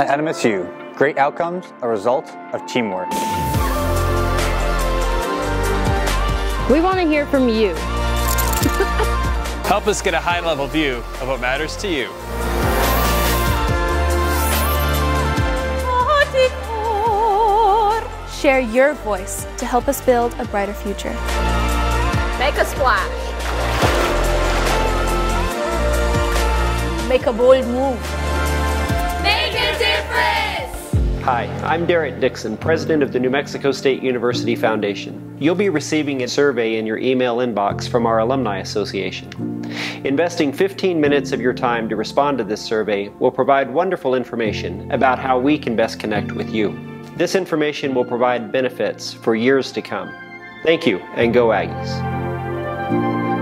At NMSU, great outcomes are a result of teamwork. We want to hear from you. Help us get a high level view of what matters to you. Share your voice to help us build a brighter future. Make a splash. Make a bold move. Hi, I'm Derek Dixon, President of the New Mexico State University Foundation. You'll be receiving a survey in your email inbox from our Alumni Association. Investing 15 minutes of your time to respond to this survey will provide wonderful information about how we can best connect with you. This information will provide benefits for years to come. Thank you, and go Aggies.